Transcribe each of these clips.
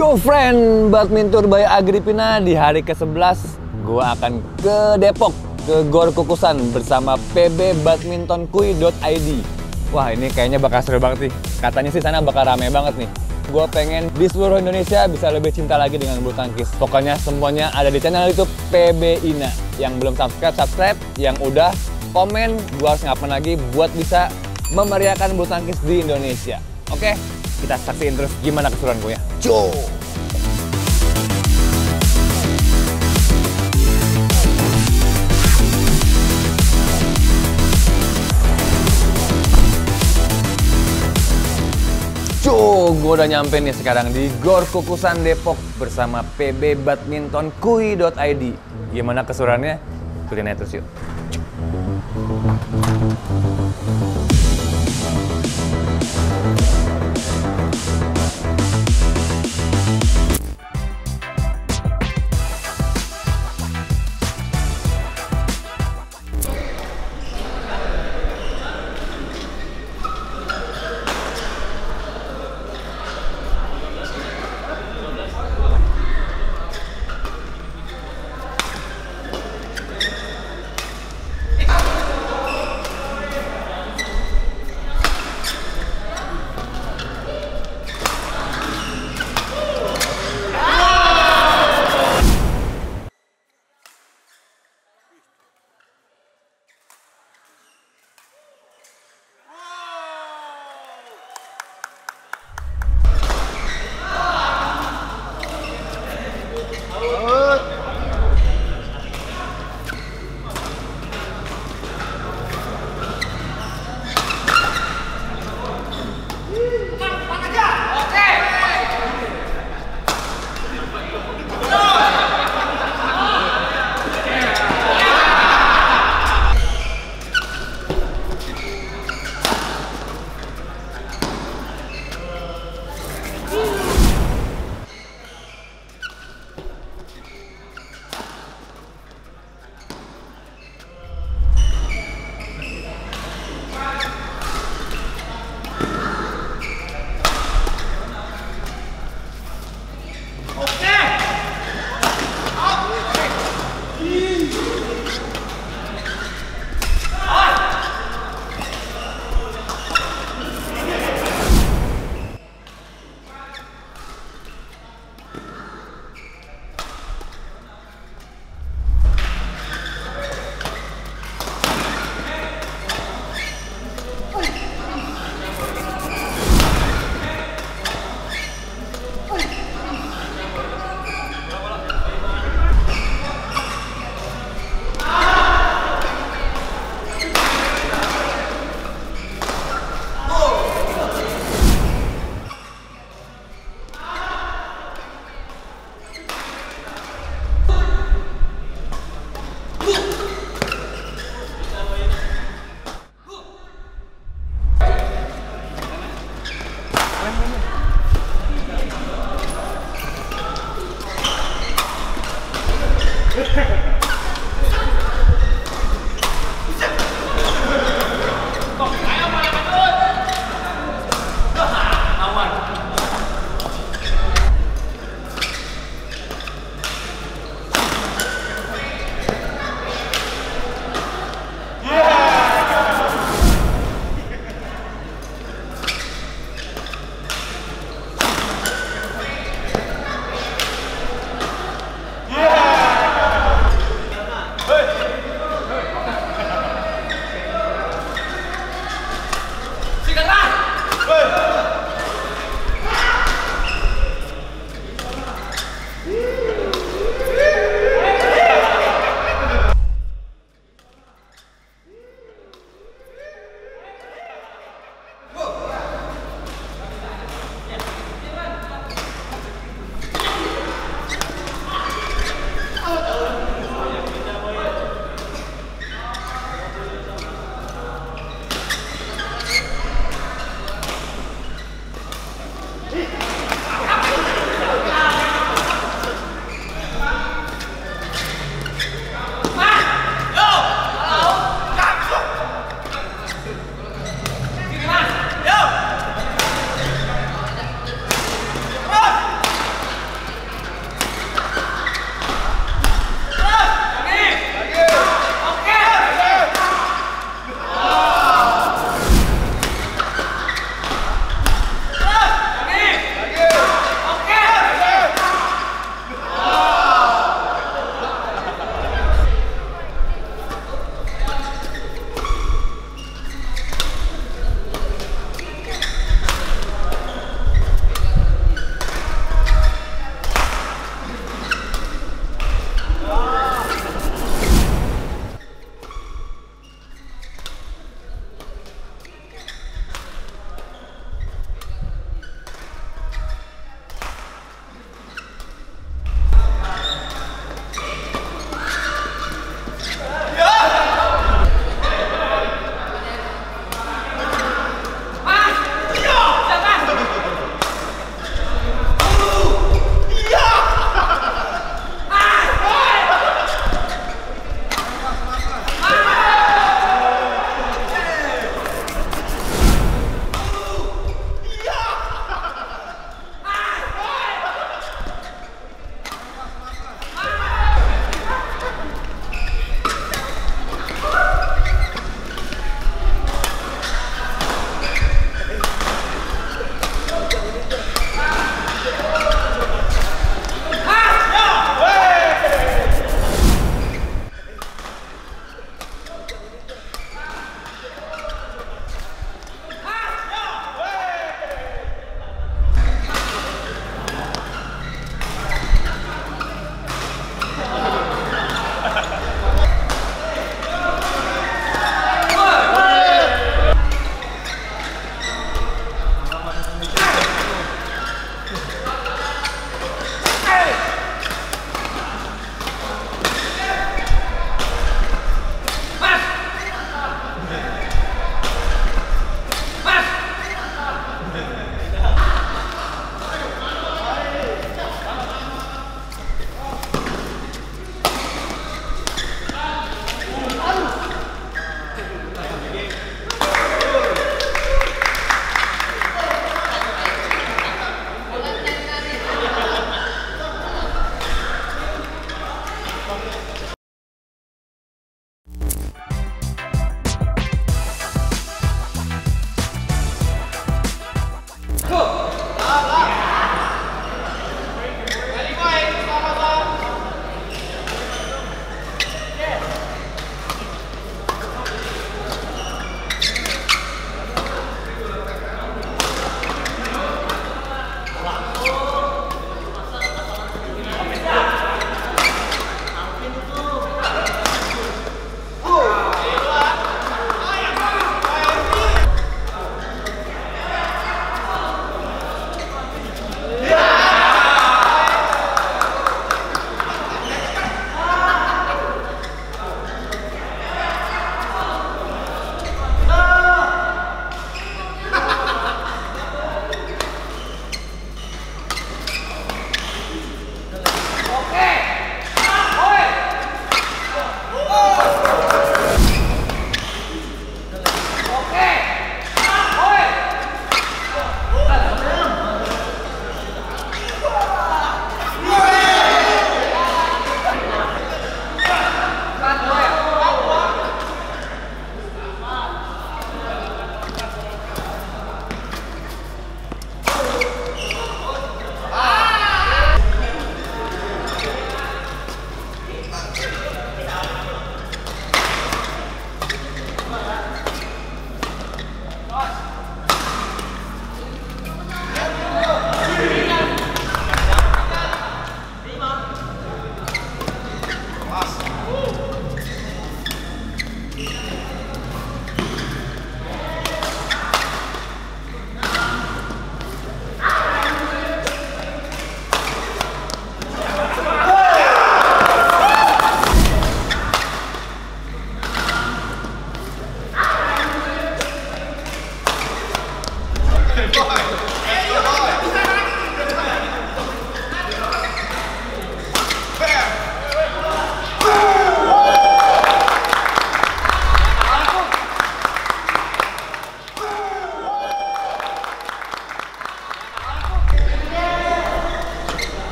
Yo friend, Badminton by Agripina di hari ke-11 gua akan ke Depok, ke Gor Kukusan bersama PB PBBadmintonKui.id. Wah ini kayaknya bakal seru banget nih. Katanya sih sana bakal rame banget nih. Gue pengen di seluruh Indonesia bisa lebih cinta lagi dengan bulu tangkis. Pokoknya semuanya ada di channel YouTube PB Ina. Yang belum subscribe, subscribe. Yang udah komen, gue harus ngapain lagi buat bisa memeriahkan bulu tangkis di Indonesia. Oke, kita saksiin terus gimana keseruan gue ya. Cuh, gue udah nyampe nih sekarang di Gor Kukusan Depok bersama PB Badminton Kui.id. Gimana keseruannya? Ikutin aja terus yuk.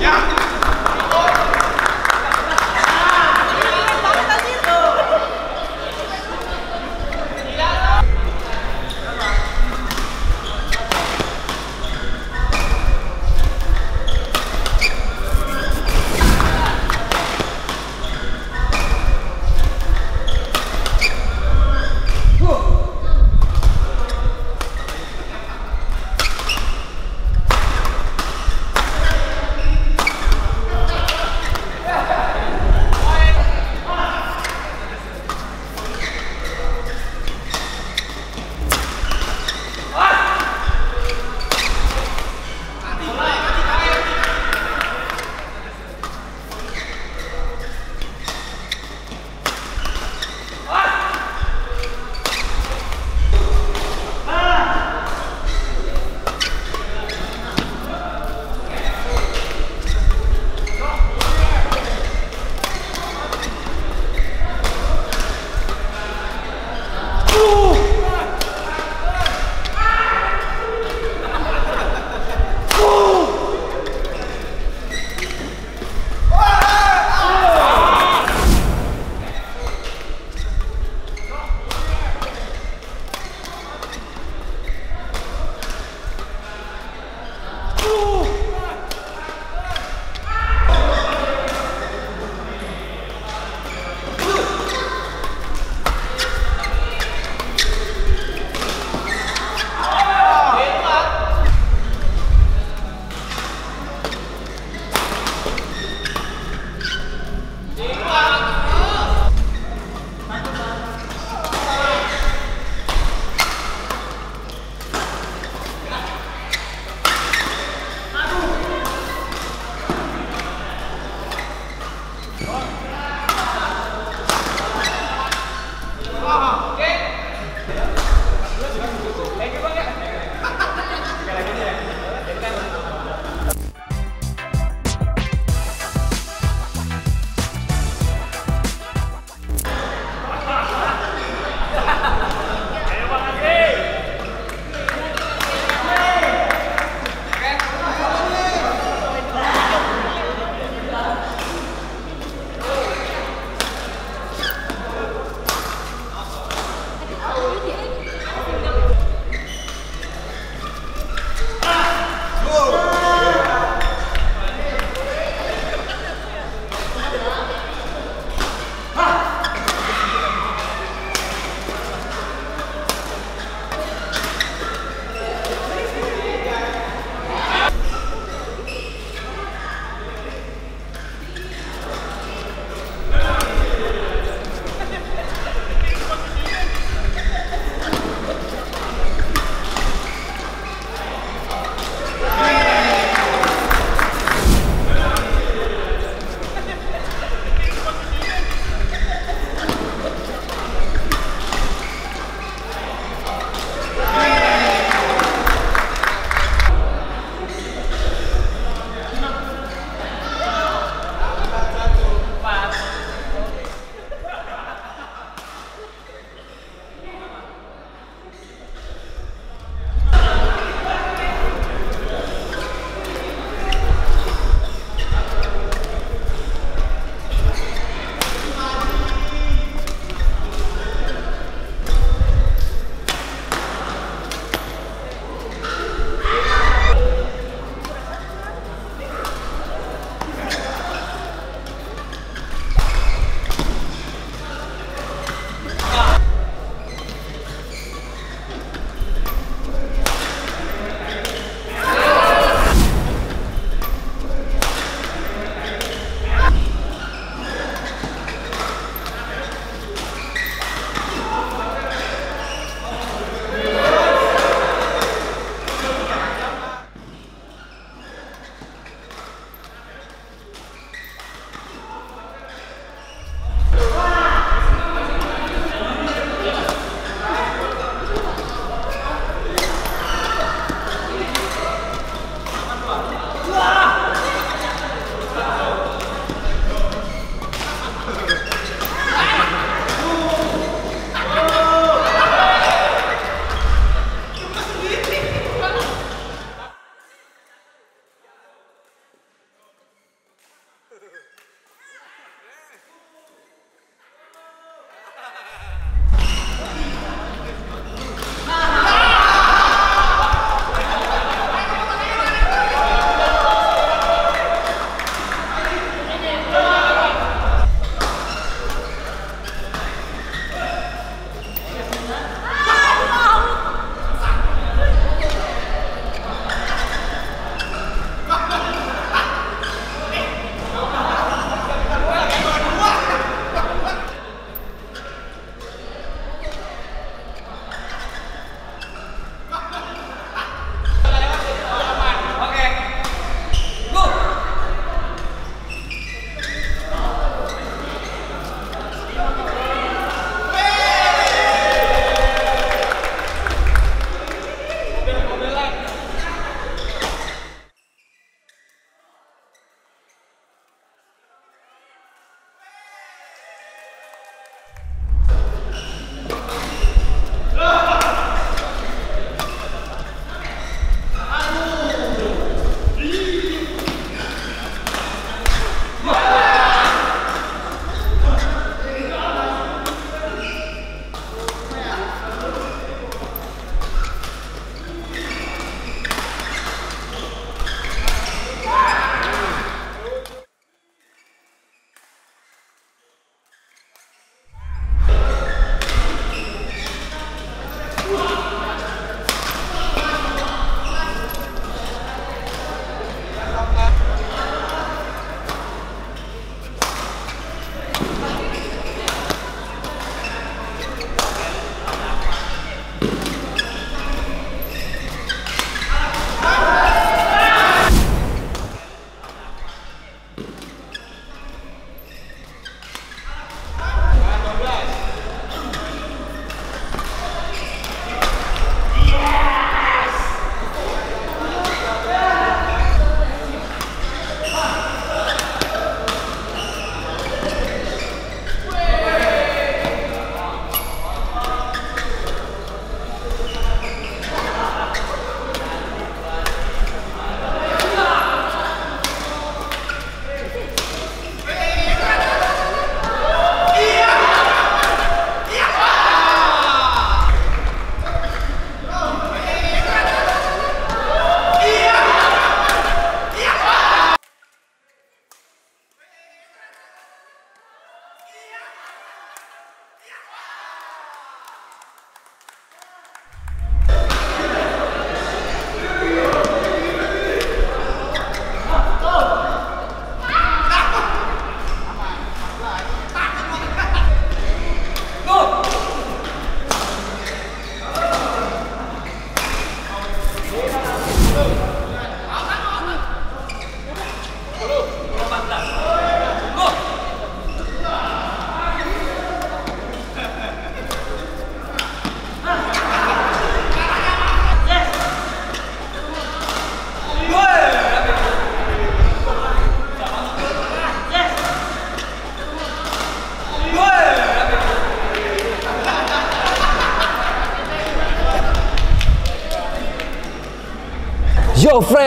Yeah.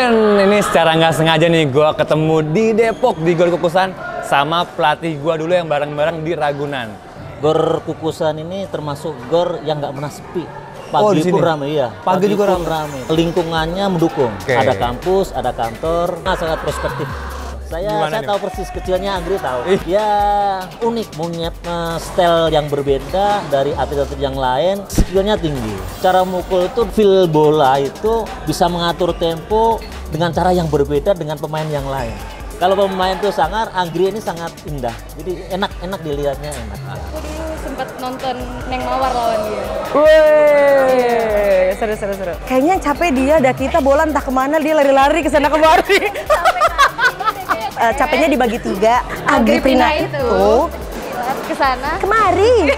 Friend, ini secara nggak sengaja nih gue ketemu di Depok di Gor Kukusan sama pelatih gue dulu yang bareng-bareng di Ragunan. Gor Kukusan ini termasuk gor yang nggak pernah sepi. Pagi Oh, di pun sini? rame ya. Pagi juga rame. Lingkungannya mendukung. Oke. Ada kampus, ada kantor, nah, sangat prospektif. Saya Gimana saya nih? tahu persis kecilnya Anggri tahu. Ih. Ya unik, punya eh, style yang berbeda dari atlet-atlet yang lain. Skillnya tinggi. Cara mukul itu feel bola itu bisa mengatur tempo dengan cara yang berbeda dengan pemain yang lain. Kalau pemain itu sangar, Anggri ini sangat indah. Jadi enak-enak dilihatnya enak. Aku dulu sempat nonton Neng Mawar lawan dia. Wih, seru seru seru. Kayaknya capek dia, ada kita bola entah ke mana dia lari-lari ke sana kemari. Eh, capeknya dibagi tiga. Agripina itu itu ke sana. kemari.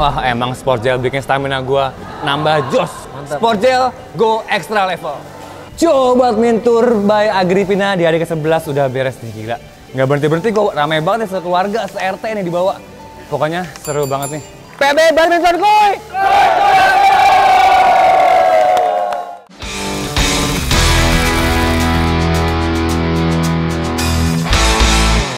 Wah emang sport gel bikin stamina gue nambah jos. Mantap. Sport gel go extra level. Coba Tour by Agripina di hari ke-11 udah beres nih gila. Nggak berhenti-berhenti kok, ramai banget nih sekeluarga, se-RT nih dibawa. Pokoknya seru banget nih. PB Badminton Kuy!